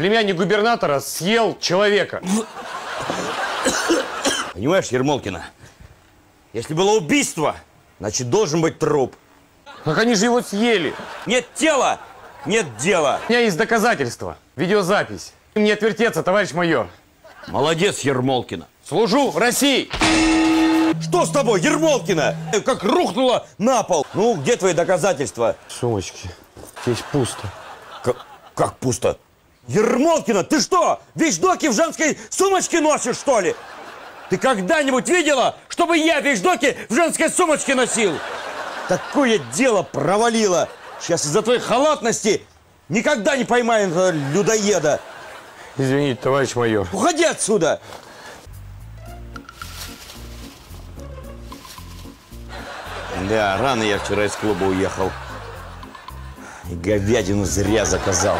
Племянник губернатора съел человека. Понимаешь, Ермолкина, если было убийство, значит должен быть труп. Как они же его съели? Нет тела, нет дела. У меня есть доказательства. Видеозапись. Им не отвертеться, товарищ майор. Молодец, Ермолкина. Служу России! Что с тобой, Ермолкина? Как рухнула на пол. Ну, где твои доказательства? Сумочки. Здесь пусто. Как, как пусто? Ермолкина, ты что, вещдоки в женской сумочке носишь, что ли? Ты когда-нибудь видела, чтобы я вещдоки в женской сумочке носил? Такое дело провалило. Сейчас из-за твоей халатности никогда не поймаем этого людоеда. Извините, товарищ майор. Уходи отсюда! Да, рано я вчера из клуба уехал. И говядину зря заказал.